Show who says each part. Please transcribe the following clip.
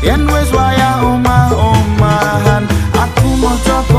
Speaker 1: Yen wis waya omah-omahan Aku mau coba